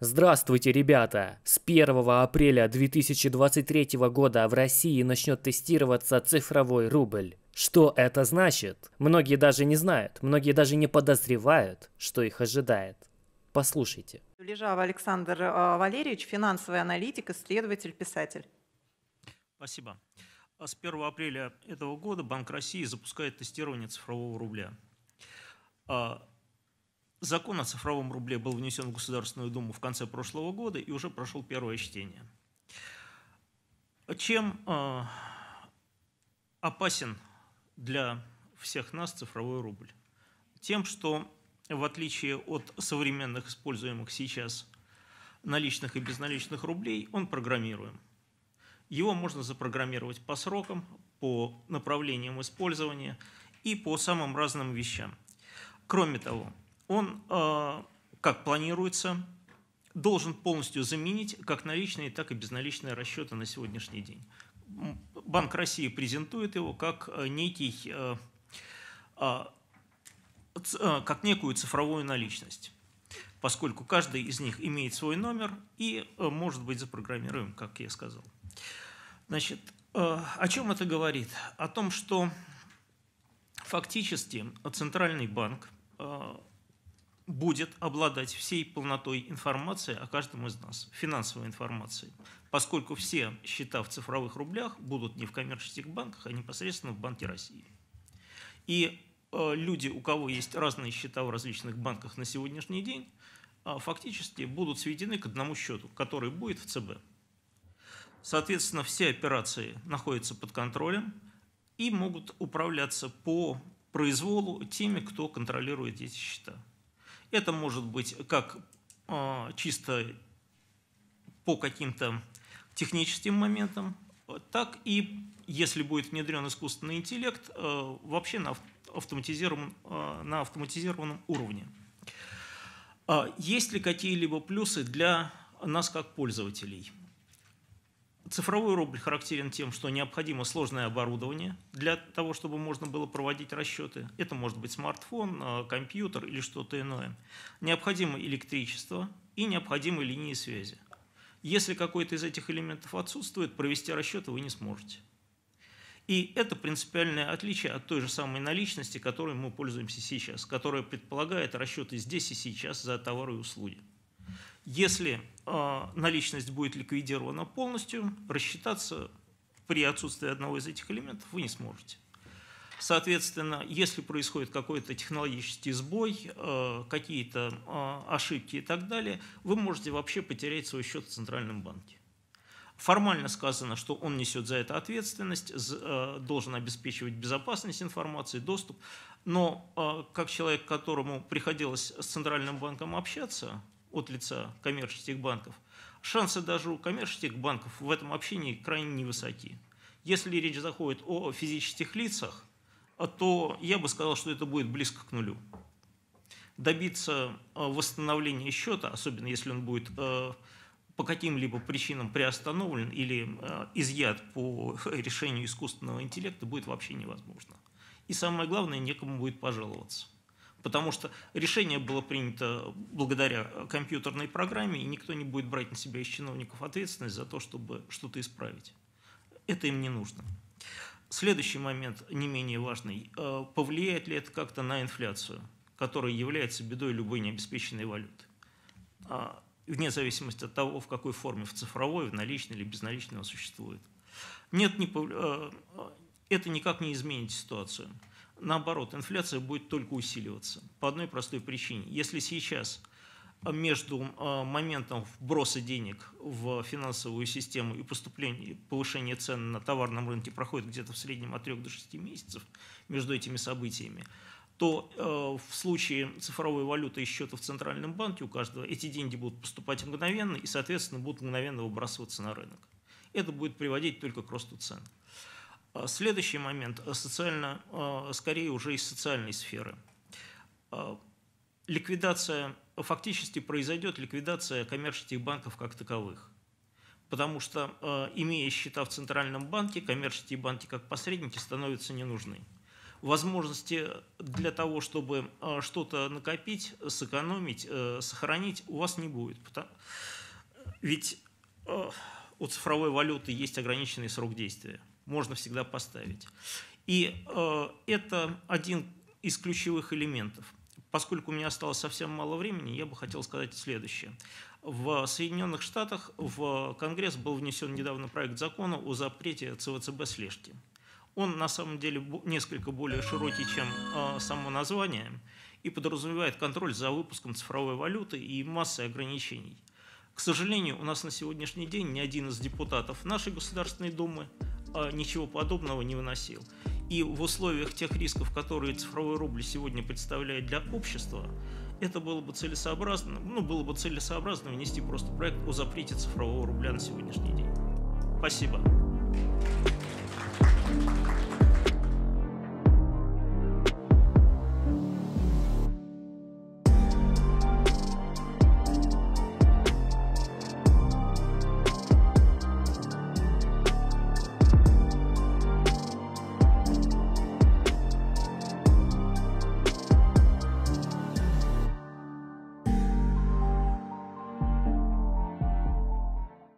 Здравствуйте, ребята! С 1 апреля 2023 года в России начнет тестироваться цифровой рубль. Что это значит? Многие даже не знают, многие даже не подозревают, что их ожидает. Послушайте. Лежава Александр э, Валерьевич, финансовый аналитик, исследователь, писатель. Спасибо. С 1 апреля этого года Банк России запускает тестирование цифрового рубля. Закон о цифровом рубле был внесен в Государственную Думу в конце прошлого года и уже прошел первое чтение. Чем э, опасен для всех нас цифровой рубль? Тем, что в отличие от современных используемых сейчас наличных и безналичных рублей, он программируем. Его можно запрограммировать по срокам, по направлениям использования и по самым разным вещам. Кроме того, он, э, как планируется, должен полностью заменить как наличные, так и безналичные расчеты на сегодняшний день. Банк России презентует его как э, некий, э, как некую цифровую наличность, поскольку каждый из них имеет свой номер и может быть запрограммируем, как я сказал. Значит, о чем это говорит? О том, что фактически Центральный банк будет обладать всей полнотой информации о каждом из нас, финансовой информации, поскольку все счета в цифровых рублях будут не в коммерческих банках, а непосредственно в Банке России. И э, люди, у кого есть разные счета в различных банках на сегодняшний день, э, фактически будут сведены к одному счету, который будет в ЦБ. Соответственно, все операции находятся под контролем и могут управляться по произволу теми, кто контролирует эти счета. Это может быть как а, чисто по каким-то техническим моментам, так и, если будет внедрен искусственный интеллект, а, вообще на автоматизированном, а, на автоматизированном уровне. Есть ли какие-либо плюсы для нас как пользователей? Цифровой рубль характерен тем, что необходимо сложное оборудование для того, чтобы можно было проводить расчеты. Это может быть смартфон, э, компьютер или что-то иное. Необходимо электричество и необходимы линии связи. Если какой-то из этих элементов отсутствует, провести расчеты вы не сможете. И это принципиальное отличие от той же самой наличности, которой мы пользуемся сейчас, которая предполагает расчеты здесь и сейчас за товары и услуги. Если э, наличность будет ликвидирована полностью, рассчитаться при отсутствии одного из этих элементов вы не сможете. Соответственно, если происходит какой-то технологический сбой, э, какие-то э, ошибки и так далее, вы можете вообще потерять свой счет в Центральном банке. Формально сказано, что он несет за это ответственность, должен обеспечивать безопасность информации, доступ. Но как человек, которому приходилось с Центральным банком общаться, от лица коммерческих банков, шансы даже у коммерческих банков в этом общении крайне невысоки. Если речь заходит о физических лицах, то я бы сказал, что это будет близко к нулю. Добиться э, восстановления счета, особенно если он будет э, по каким-либо причинам приостановлен или э, изъят по решению искусственного интеллекта, будет вообще невозможно. И самое главное, некому будет пожаловаться потому что решение было принято благодаря компьютерной программе, и никто не будет брать на себя из чиновников ответственность за то, чтобы что-то исправить. Это им не нужно. Следующий момент, не менее важный. Э, повлияет ли это как-то на инфляцию, которая является бедой любой необеспеченной валюты? А, вне зависимости от того, в какой форме, в цифровой, в наличной или безналичной он существует. Нет, не, э, это никак не изменит ситуацию. Наоборот, инфляция будет только усиливаться по одной простой причине. Если сейчас между э, моментом вброса денег в финансовую систему и поступления, повышения цен на товарном рынке проходит где-то в среднем от 3 до 6 месяцев между этими событиями, то э, в случае цифровой валюты и счета в Центральном банке у каждого эти деньги будут поступать мгновенно и, соответственно, будут мгновенно выбрасываться на рынок. Это будет приводить только к росту цен. А следующий момент – социально, а, скорее уже из социальной сферы. А, ликвидация, фактически произойдет ликвидация коммерческих банков как таковых. Потому что, имея счета в Центральном банке, коммерческие банки как посредники становятся не нужны. возможности для того, чтобы что-то накопить, сэкономить, э, сохранить, у вас не будет. Ведь у цифровой валюты есть ограниченный срок действия. Можно всегда поставить. И это один из ключевых элементов. Поскольку у меня осталось совсем мало времени, я бы хотел сказать следующее. В Соединенных Штатах в Конгресс был внесен недавно проект закона о запрете ЦВЦБ слежки. Он на самом деле несколько более широкий, чем э, само название, и подразумевает контроль за выпуском цифровой валюты и массой ограничений. К сожалению, у нас на сегодняшний день ни один из депутатов нашей Государственной Думы э, ничего подобного не выносил. И в условиях тех рисков, которые цифровой рубль сегодня представляет для общества, это было бы целесообразно, ну, было бы целесообразно внести просто проект о запрете цифрового рубля на сегодняшний день. Спасибо.